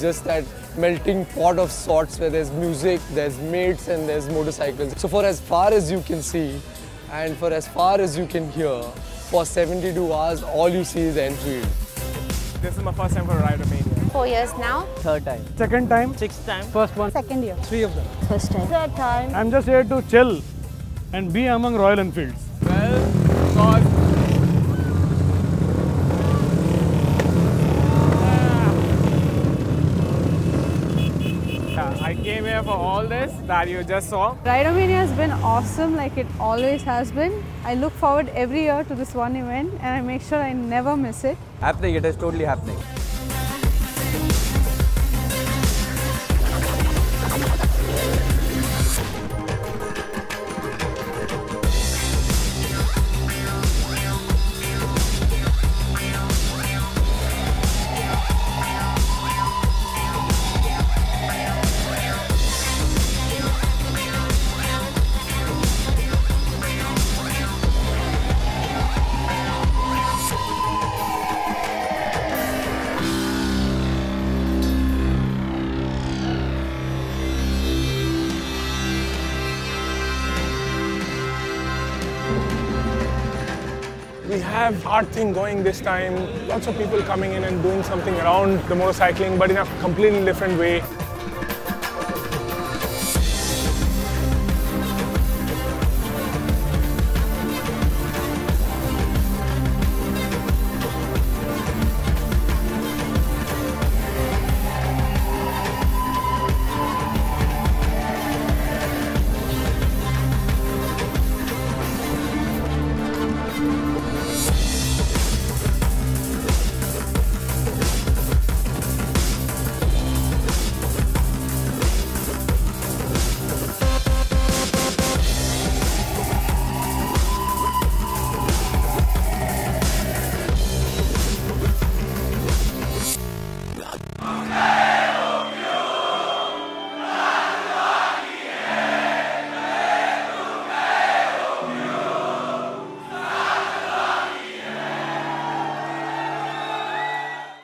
just that melting pot of sorts where there's music, there's mates, and there's motorcycles. So for as far as you can see, and for as far as you can hear, for 72 hours, all you see is Enfield. This is my first time for a Rider Mania. Four years now. Third time. Second time, Sixth time. first one, Second year. three of them. First time. Third time. I'm just here to chill and be among Royal Enfields. I came here for all this that you just saw. Rider Mania has been awesome like it always has been. I look forward every year to this one event and I make sure I never miss it. Happening. It is totally happening. We have our thing going this time. Lots of people coming in and doing something around the motorcycling, but in a completely different way.